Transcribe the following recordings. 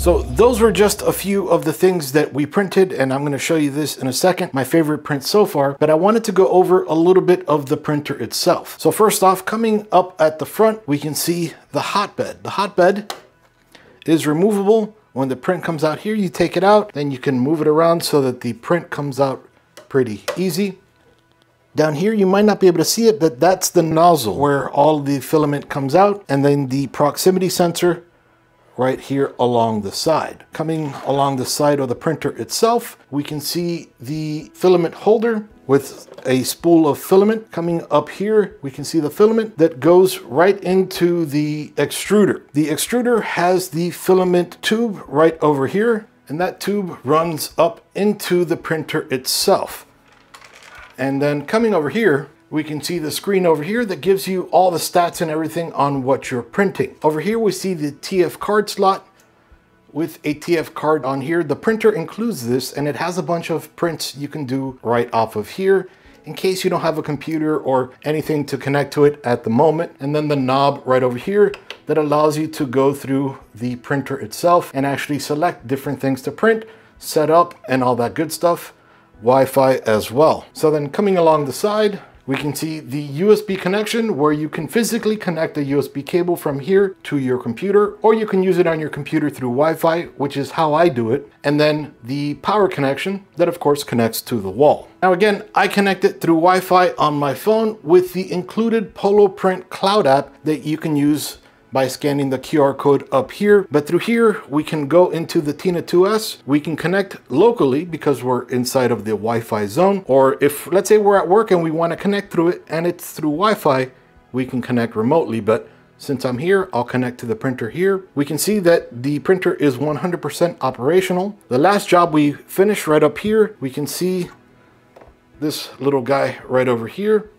So those were just a few of the things that we printed and I'm gonna show you this in a second, my favorite print so far, but I wanted to go over a little bit of the printer itself. So first off, coming up at the front, we can see the hotbed. The hotbed is removable. When the print comes out here, you take it out, then you can move it around so that the print comes out pretty easy. Down here, you might not be able to see it, but that's the nozzle where all the filament comes out and then the proximity sensor right here along the side. Coming along the side of the printer itself, we can see the filament holder with a spool of filament. Coming up here, we can see the filament that goes right into the extruder. The extruder has the filament tube right over here, and that tube runs up into the printer itself. And then coming over here, we can see the screen over here that gives you all the stats and everything on what you're printing. Over here, we see the TF card slot with a TF card on here. The printer includes this and it has a bunch of prints you can do right off of here in case you don't have a computer or anything to connect to it at the moment. And then the knob right over here that allows you to go through the printer itself and actually select different things to print, set up and all that good stuff. Wi-Fi as well. So then coming along the side, we can see the USB connection where you can physically connect a USB cable from here to your computer, or you can use it on your computer through Wi-Fi, which is how I do it. And then the power connection that of course connects to the wall. Now again, I connect it through Wi-Fi on my phone with the included PoloPrint Cloud app that you can use by scanning the QR code up here. But through here, we can go into the Tina 2S. We can connect locally because we're inside of the Wi-Fi zone. Or if, let's say we're at work and we want to connect through it and it's through Wi-Fi, we can connect remotely. But since I'm here, I'll connect to the printer here. We can see that the printer is 100% operational. The last job we finished right up here, we can see this little guy right over here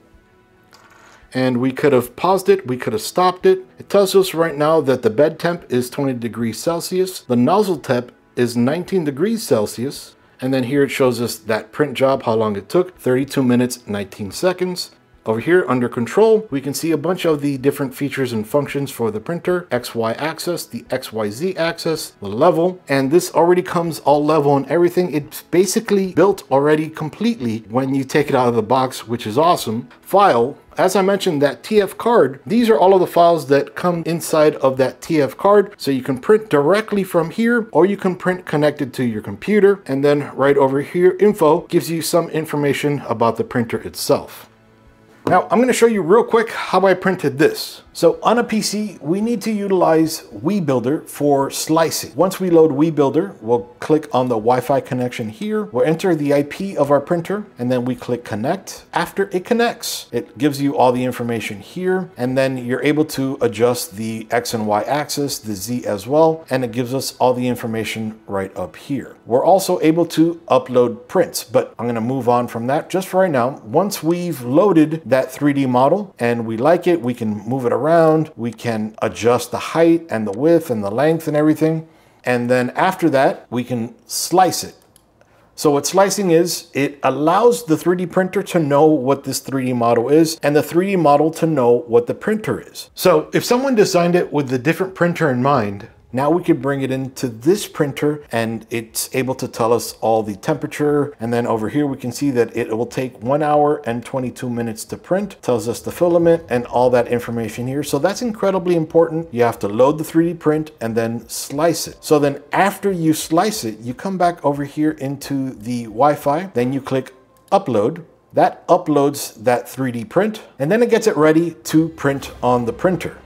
and we could have paused it, we could have stopped it. It tells us right now that the bed temp is 20 degrees Celsius, the nozzle temp is 19 degrees Celsius, and then here it shows us that print job, how long it took, 32 minutes, 19 seconds. Over here under control, we can see a bunch of the different features and functions for the printer, XY axis, the XYZ axis, the level, and this already comes all level and everything. It's basically built already completely when you take it out of the box, which is awesome. File, as I mentioned, that TF card, these are all of the files that come inside of that TF card. So you can print directly from here, or you can print connected to your computer. And then right over here, info gives you some information about the printer itself. Now I'm going to show you real quick how I printed this. So on a PC, we need to utilize WiiBuilder for slicing. Once we load WiiBuilder, we'll click on the Wi-Fi connection here. We'll enter the IP of our printer and then we click connect. After it connects, it gives you all the information here and then you're able to adjust the X and Y axis, the Z as well, and it gives us all the information right up here. We're also able to upload prints, but I'm gonna move on from that just for right now. Once we've loaded that 3D model and we like it, we can move it around around. We can adjust the height and the width and the length and everything. And then after that, we can slice it. So what slicing is, it allows the 3D printer to know what this 3D model is and the 3D model to know what the printer is. So if someone designed it with a different printer in mind, now we can bring it into this printer and it's able to tell us all the temperature. And then over here, we can see that it will take one hour and 22 minutes to print, tells us the filament and all that information here. So that's incredibly important. You have to load the 3D print and then slice it. So then after you slice it, you come back over here into the Wi-Fi, then you click upload. That uploads that 3D print and then it gets it ready to print on the printer.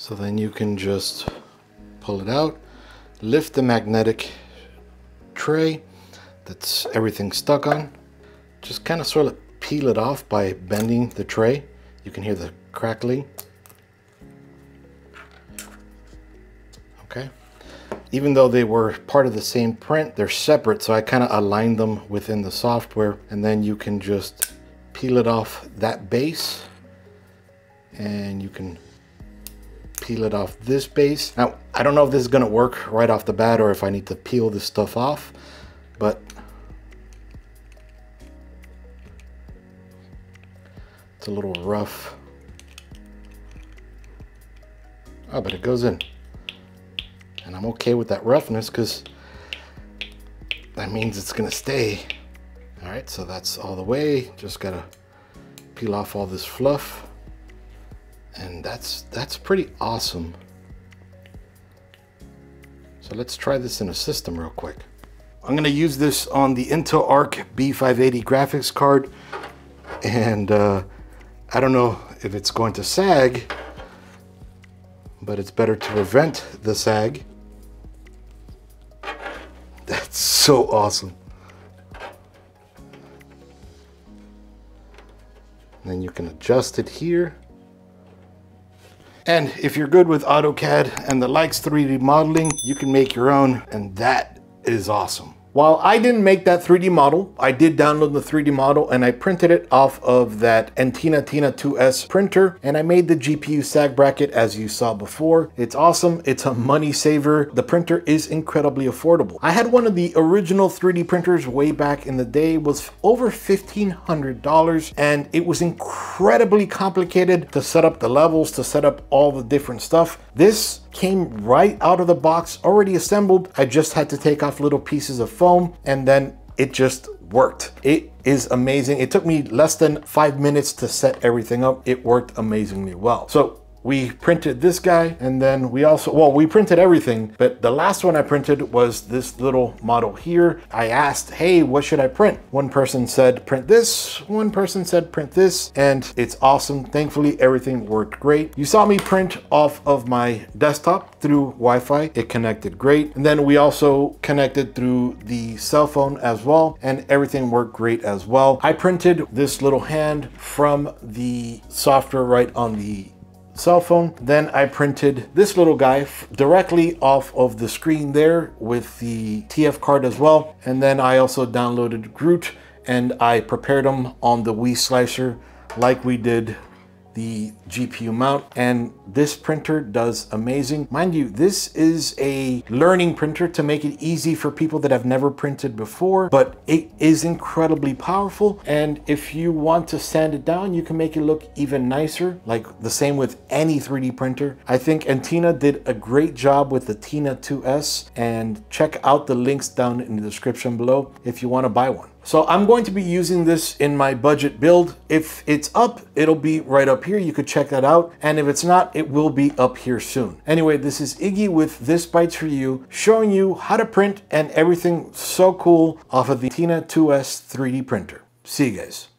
So then you can just pull it out, lift the magnetic tray that's everything stuck on. Just kind of sort of peel it off by bending the tray. You can hear the crackling. Okay. Even though they were part of the same print, they're separate, so I kind of aligned them within the software, and then you can just peel it off that base, and you can peel it off this base. Now, I don't know if this is gonna work right off the bat or if I need to peel this stuff off, but it's a little rough. Oh, but it goes in. And I'm okay with that roughness because that means it's gonna stay. All right, so that's all the way. Just gotta peel off all this fluff and that's that's pretty awesome. So let's try this in a system real quick. I'm gonna use this on the Intel Arc B580 graphics card. And uh, I don't know if it's going to sag but it's better to prevent the sag. That's so awesome. And then you can adjust it here and if you're good with AutoCAD and the likes 3D modeling, you can make your own and that is awesome. While I didn't make that 3D model, I did download the 3D model and I printed it off of that Entina Tina 2S printer and I made the GPU sag bracket as you saw before. It's awesome. It's a money saver. The printer is incredibly affordable. I had one of the original 3D printers way back in the day. Was over $1,500 and it was incredibly complicated to set up the levels, to set up all the different stuff. This came right out of the box, already assembled. I just had to take off little pieces of foam and then it just worked. It is amazing. It took me less than five minutes to set everything up. It worked amazingly well. So we printed this guy and then we also, well, we printed everything, but the last one I printed was this little model here. I asked, hey, what should I print? One person said, print this. One person said, print this. And it's awesome. Thankfully, everything worked great. You saw me print off of my desktop through Wi-Fi. It connected great. And then we also connected through the cell phone as well. And everything worked great as well. I printed this little hand from the software right on the cell phone. Then I printed this little guy directly off of the screen there with the TF card as well. And then I also downloaded Groot and I prepared them on the Wii slicer like we did the GPU mount and this printer does amazing. Mind you, this is a learning printer to make it easy for people that have never printed before, but it is incredibly powerful. And if you want to sand it down, you can make it look even nicer, like the same with any 3D printer. I think Entina did a great job with the Tina 2S and check out the links down in the description below if you want to buy one. So I'm going to be using this in my budget build. If it's up, it'll be right up here. You could check that out. And if it's not, it will be up here soon. Anyway, this is Iggy with This Bytes for You, showing you how to print and everything so cool off of the Tina 2S 3D printer. See you guys.